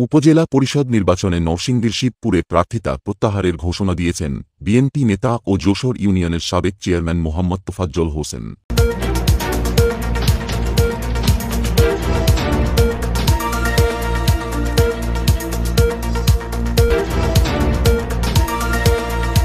উপজেলা পরিষদ নির্বাচনে নরসিংদীর শিবপুরে প্রার্থিতা প্রত্যাহারের ঘোষণা দিয়েছেন বিএনপি নেতা ও যশোর ইউনিয়নের সাবেক চেয়ারম্যান মোহাম্মদ তোফাজ্জল হোসেন।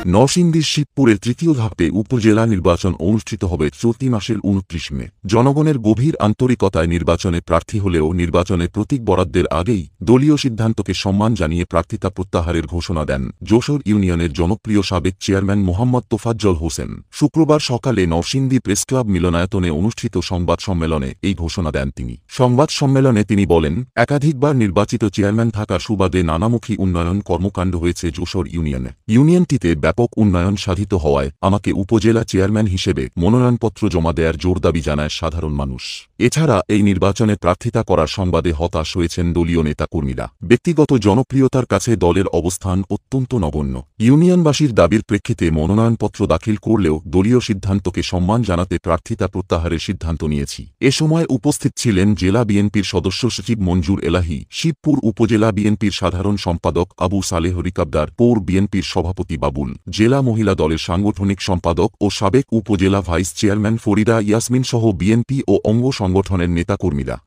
নরসিংদীর শিবপুরের তৃতীয় ধাপে উপজেলা নির্বাচন অনুষ্ঠিত হবে চলতি মাসের উনত্রিশ মে। জনগণের গভীর আন্তরিকতায় নির্বাচনে প্রার্থী হলেও নির্বাচনে প্রতীক বরাদ্দের আগেই দলীয় সিদ্ধান্তকে সম্মান জানিয়ে প্রার্থিতা প্রত্যাহারের ঘোষণা দেন যশোর ইউনিয়নের জনপ্রিয় সাবেক চেয়ারম্যান মোহাম্মদ তোফাজ্জল হোসেন। শুক্রবার সকালে নরসিংদী প্রেসক্লাব মিলনায়তনে অনুষ্ঠিত সংবাদ সম্মেলনে এই ঘোষণা দেন তিনি। সংবাদ সম্মেলনে তিনি বলেন, একাধিকবার নির্বাচিত চেয়ারম্যান থাকার সুবাদে নানামুখী উন্নয়ন কর্মকাণ্ড হয়েছে যশোর ইউনিয়নে। ইউনিয়নটিতে ব্যাপক উন্নয়ন সাধিত হওয়ায় আমাকে উপজেলা চেয়ারম্যান হিসেবে মনোনয়নপত্র জমা দেয়ার জোর দাবি জানায় সাধারণ মানুষ। এছাড়া এই নির্বাচনে প্রার্থিতা করার সংবাদে হতাশ হয়েছেন দলীয় নেতাকর্মীরা। ব্যক্তিগত জনপ্রিয়তার কাছে দলের অবস্থান অত্যন্ত নগণ্য। ইউনিয়নবাসীর দাবির প্রেক্ষিতে মনোনয়নপত্র দাখিল করলেও দলীয় সিদ্ধান্তকে সম্মান জানাতে প্রার্থিতা প্রত্যাহারের সিদ্ধান্ত নিয়েছি। এ সময় উপস্থিত ছিলেন জেলা বিএনপির সদস্য সচিব মঞ্জুর এলাহি, শিবপুর উপজেলা বিএনপির সাধারণ সম্পাদক আবু সালেহ রিকাবদার, পৌর বিএনপির সভাপতি বাবুল। জেলা মহিলা দলের সাংগঠনিক সম্পাদক ও সাবেক উপজেলা ভাইস চেয়ারম্যান ফরিদা ইয়াসমিন সহ বিএনপি ও অঙ্গ সংগঠনের নেতাকর্মীরা।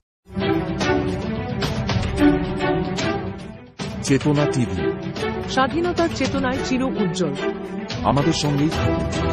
চেতনা টিভি। স্বাধীনতার চেতনায় চির উজ্জ্বল। আমাদের সঙ্গেই থাকুন।